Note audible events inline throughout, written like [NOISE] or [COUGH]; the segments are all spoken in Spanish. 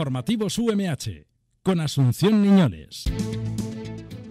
Informativos UMH con Asunción Niñoles.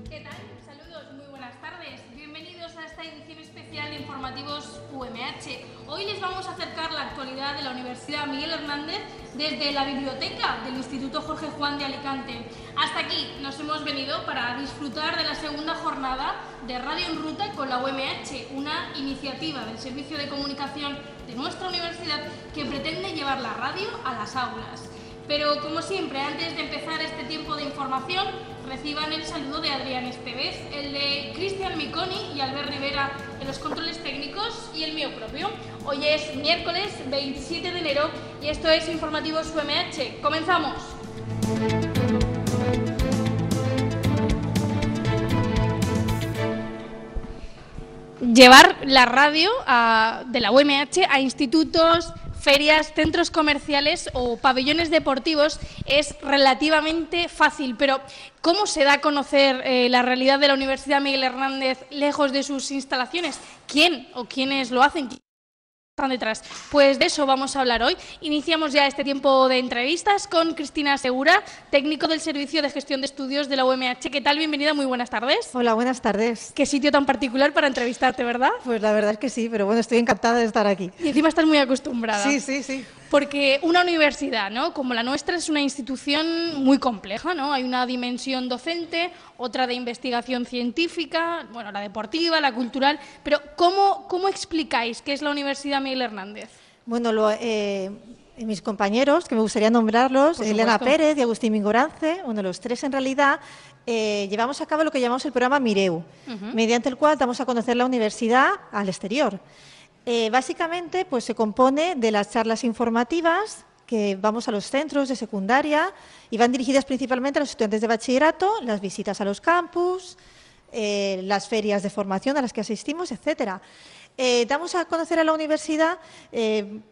¿Qué tal? Saludos, muy buenas tardes. Bienvenidos a esta edición especial de Informativos UMH. Hoy les vamos a acercar la actualidad de la Universidad Miguel Hernández desde la biblioteca del Instituto Jorge Juan de Alicante. Hasta aquí nos hemos venido para disfrutar de la segunda jornada de Radio en Ruta con la UMH, una iniciativa del Servicio de Comunicación de nuestra universidad que pretende llevar la radio a las aulas. Pero como siempre, antes de empezar este tiempo de información, reciban el saludo de Adrián Estevez, el de Cristian Miconi y Albert Rivera en los controles técnicos y el mío propio. Hoy es miércoles 27 de enero y esto es Informativos UMH. ¡Comenzamos! Llevar la radio de la UMH a institutos, ferias, centros comerciales o pabellones deportivos es relativamente fácil, pero ¿cómo se da a conocer eh, la realidad de la Universidad Miguel Hernández lejos de sus instalaciones? ¿Quién o quiénes lo hacen? ¿Quién están detrás? Pues de eso vamos a hablar hoy. Iniciamos ya este tiempo de entrevistas con Cristina Segura, técnico del Servicio de Gestión de Estudios de la UMH. ¿Qué tal? Bienvenida, muy buenas tardes. Hola, buenas tardes. Qué sitio tan particular para entrevistarte, ¿verdad? Pues la verdad es que sí, pero bueno, estoy encantada de estar aquí. Y encima estás muy acostumbrada. Sí, sí, sí. Porque una universidad, ¿no? Como la nuestra es una institución muy compleja, ¿no? Hay una dimensión docente, otra de investigación científica, bueno, la deportiva, la cultural, pero ¿cómo, cómo explicáis qué es la Universidad Miguel Hernández? Bueno, lo, eh, mis compañeros, que me gustaría nombrarlos, Elena. Pérez y Agustín Mingorance, uno de los tres en realidad, eh, llevamos a cabo lo que llamamos el programa Mireu, mediante el cual damos a conocer la universidad al exterior. Eh, básicamente, pues se compone de las charlas informativas que vamos a los centros de secundaria y van dirigidas principalmente a los estudiantes de bachillerato, las visitas a los campus, eh, las ferias de formación a las que asistimos, etcétera. Eh, damos a conocer a la universidad,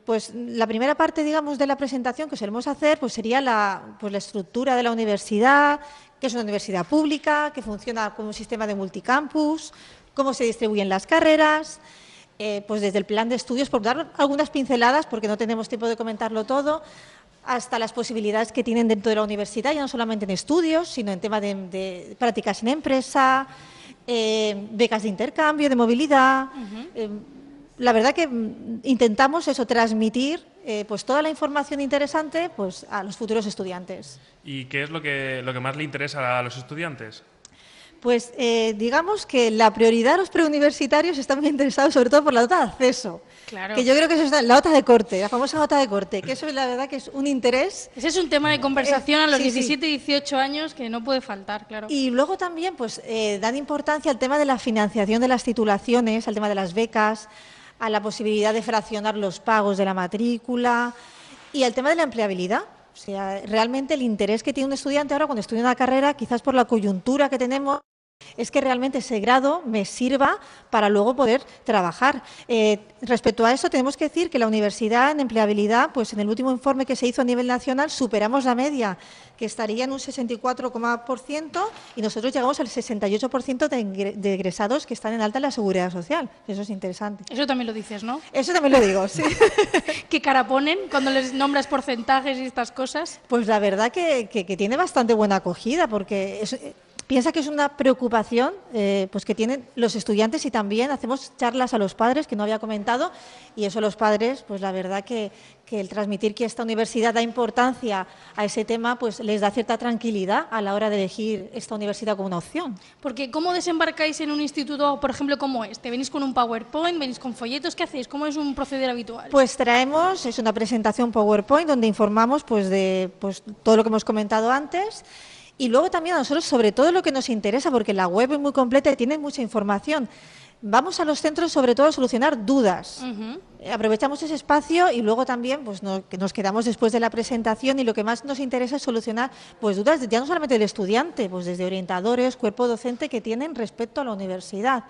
pues la primera parte, digamos, de la presentación que solemos hacer, pues sería la, pues, la estructura de la universidad, que es una universidad pública, que funciona como un sistema de multicampus, cómo se distribuyen las carreras, eh, pues desde el plan de estudios, por dar algunas pinceladas, porque no tenemos tiempo de comentarlo todo, hasta las posibilidades que tienen dentro de la universidad, ya no solamente en estudios, sino en tema de, de prácticas en empresa, eh, becas de intercambio, de movilidad. Eh, la verdad que mm, intentamos eso, transmitir eh, pues toda la información interesante pues, a los futuros estudiantes. ¿Y qué es lo que, lo que más le interesa a los estudiantes? Pues eh, digamos que la prioridad de los preuniversitarios están muy interesados sobre todo por la nota de acceso. Claro. Que yo creo que eso es la nota de corte, la famosa nota de corte, que eso es la verdad que es un interés. Ese es un tema de conversación Eh, a los sí, sí. 17 y 18 años que no puede faltar, claro. Y luego también pues eh, dan importancia al tema de la financiación de las titulaciones, al tema de las becas, a la posibilidad de fraccionar los pagos de la matrícula y al tema de la empleabilidad. O sea, realmente el interés que tiene un estudiante ahora cuando estudia una carrera, quizás por la coyuntura que tenemos, es que realmente ese grado me sirva para luego poder trabajar. Eh, respecto a eso, tenemos que decir que la universidad en empleabilidad, pues en el último informe que se hizo a nivel nacional, superamos la media, que estaría en un 64,% y nosotros llegamos al 68% de, egresados que están en alta en la seguridad social. Eso es interesante. Eso también lo dices, ¿no? Eso también lo digo, sí. [LAUGHS] ¿Qué cara ponen cuando les nombras porcentajes y estas cosas? Pues la verdad que, que- que tiene bastante buena acogida, porque es- piensa que es una preocupación eh, pues que tienen los estudiantes y también hacemos charlas a los padres, que no había comentado, y eso los padres, pues la verdad que, que el transmitir que esta universidad da importancia a ese tema, pues les da cierta tranquilidad a la hora de elegir esta universidad como una opción. Porque ¿cómo desembarcáis en un instituto, por ejemplo, como este? ¿Venís con un PowerPoint? ¿Venís con folletos? ¿Qué hacéis? ¿Cómo es un proceder habitual? Pues traemos, es una presentación PowerPoint donde informamos pues de pues, todo lo que hemos comentado antes y luego también a nosotros sobre todo lo que nos interesa, porque la web es muy completa y tiene mucha información. Vamos a los centros sobre todo a solucionar dudas. Aprovechamos ese espacio y luego también pues, no- que nos quedamos después de la presentación y lo que más nos interesa es solucionar pues, dudas ya no solamente del estudiante, pues desde orientadores, cuerpo docente que tienen respecto a la universidad.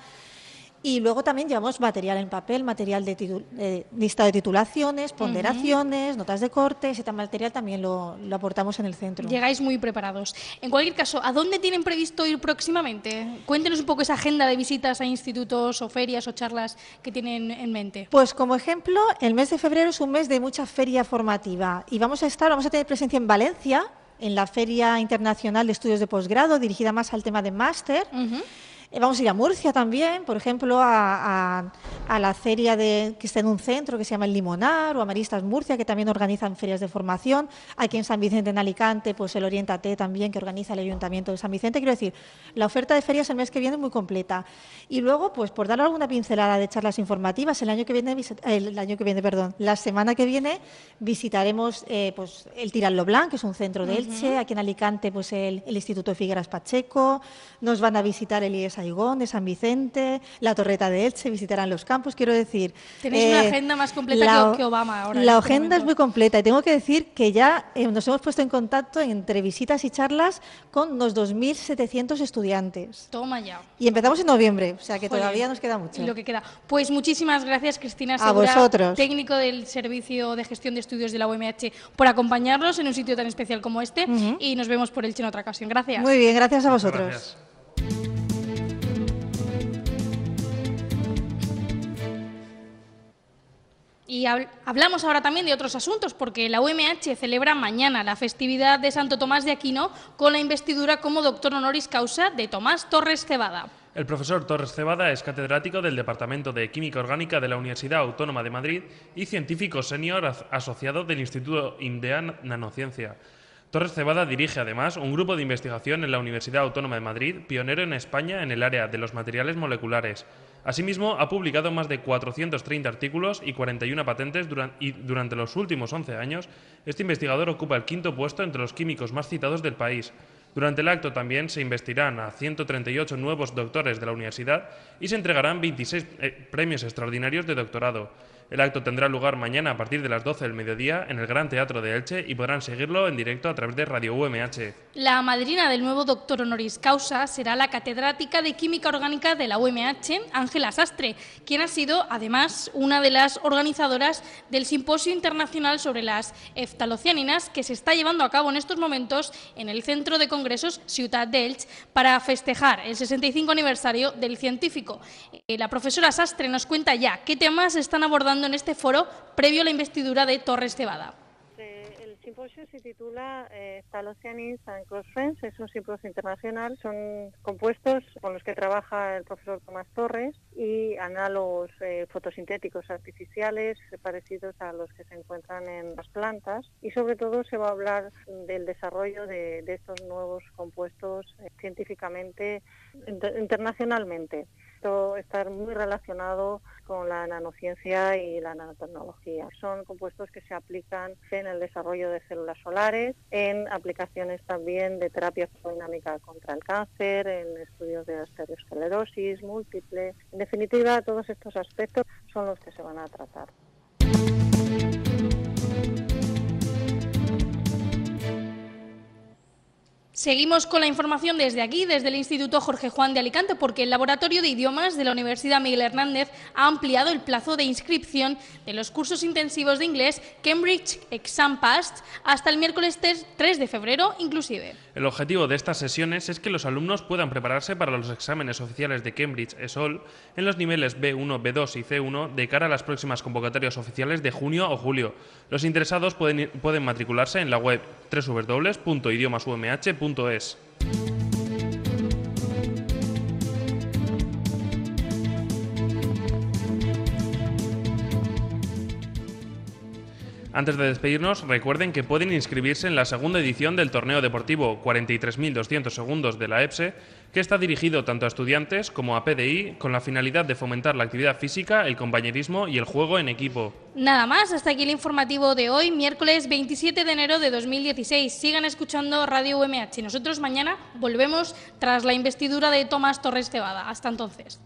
Y luego también llevamos material en papel, material de lista de titulaciones, ponderaciones, notas de corte, ese material también lo, lo, aportamos en el centro. Llegáis muy preparados. En cualquier caso, ¿a dónde tienen previsto ir próximamente? Cuéntenos un poco esa agenda de visitas a institutos o ferias o charlas que tienen en mente. Pues como ejemplo, el mes de febrero es un mes de mucha feria formativa y vamos a estar, vamos a tener presencia en Valencia, en la Feria Internacional de Estudios de Posgrado, dirigida más al tema de máster. Eh, vamos a ir a Murcia también, por ejemplo, a, la feria de, que está en un centro que se llama El Limonar o a Maristas Murcia, que también organizan ferias de formación. Aquí en San Vicente, en Alicante, pues el Orientate también, que organiza el Ayuntamiento de San Vicente. Quiero decir, la oferta de ferias el mes que viene es muy completa. Y luego, pues por dar alguna pincelada de charlas informativas, el año que viene, el año que viene, perdón, la semana que viene visitaremos eh, pues el Tiral Blanc, que es un centro de Elche. Aquí en Alicante, pues el, Instituto Figueras Pacheco. Nos van a visitar el IES Saigón, de San Vicente, la Torreta de Elche, visitarán los campos. Quiero decir. Tenéis una eh, agenda más completa que, Obama ahora. La este agenda es muy completa y tengo que decir que ya eh, nos hemos puesto en contacto entre visitas y charlas con unos 2.700 estudiantes. Toma ya. Y empezamos en noviembre, o sea que todavía nos queda mucho. Y lo que queda. Pues muchísimas gracias, Cristina Segura, a vosotros. técnico del Servicio de Gestión de Estudios de la UMH, por acompañarnos en un sitio tan especial como este y nos vemos por Elche en otra ocasión. Gracias. Muy bien, gracias a vosotros. Y hablamos ahora también de otros asuntos, porque la UMH celebra mañana la festividad de Santo Tomás de Aquino con la investidura como doctor honoris causa de Tomás Torres Cebada. El profesor Torres Cebada es catedrático del Departamento de Química Orgánica de la Universidad Autónoma de Madrid y científico senior asociado del Instituto Indean Nanociencia. Torres Cebada dirige además un grupo de investigación en la Universidad Autónoma de Madrid, pionero en España en el área de los materiales moleculares. Asimismo, ha publicado más de 430 artículos y 41 patentes y durante los últimos 11 años, este investigador ocupa el quinto puesto entre los químicos más citados del país. Durante el acto también se investirán a 138 nuevos doctores de la universidad y se entregarán 26 eh, premios extraordinarios de doctorado. El acto tendrá lugar mañana a partir de las 12 del mediodía en el Gran Teatro de Elche y podrán seguirlo en directo a través de Radio UMH. La madrina del nuevo doctor honoris causa será la catedrática de Química Orgánica de la UMH, Ángela Sastre, quien ha sido además una de las organizadoras del Simposio Internacional sobre las Eftalocianinas que se está llevando a cabo en estos momentos en el Centro de Congresos Ciudad de Elche para festejar el 65 aniversario del científico. Eh, la profesora Sastre nos cuenta ya qué temas están abordando en este foro previo a la investidura de Torres Cebada. El simposio se titula eh, and Close Friends, es un simposio internacional, son compuestos con los que trabaja el profesor Tomás Torres y análogos eh, fotosintéticos artificiales parecidos a los que se encuentran en las plantas y sobre todo se va a hablar del desarrollo de, estos nuevos compuestos eh, científicamente internacionalmente. Esto está muy relacionado con la nanociencia y la nanotecnología. Son compuestos que se aplican en el desarrollo de células solares, en aplicaciones también de terapia fotodinámica contra el cáncer, en estudios de estereosclerosis múltiple. En definitiva, todos estos aspectos son los que se van a tratar. Seguimos con la información desde aquí, desde el Instituto Jorge Juan de Alicante, porque el Laboratorio de Idiomas de la Universidad Miguel Hernández ha ampliado el plazo de inscripción de los cursos intensivos de inglés Cambridge Exam Past hasta el miércoles 3 de febrero inclusive. El objetivo de estas sesiones es que los alumnos puedan prepararse para los exámenes oficiales de Cambridge ESOL en los niveles B1, B2 y C1 de cara a las próximas convocatorias oficiales de junio o julio. Los interesados pueden, pueden matricularse en la web www.idiomasumh.com es. Antes de despedirnos, recuerden que pueden inscribirse en la segunda edición del torneo deportivo 43.200 segundos de la EPSE, que está dirigido tanto a estudiantes como a PDI con la finalidad de fomentar la actividad física, el compañerismo y el juego en equipo. Nada más, hasta aquí el informativo de hoy, miércoles 27 de enero de 2016. Sigan escuchando Radio UMH. Nosotros mañana volvemos tras la investidura de Tomás Torres Cebada. Hasta entonces.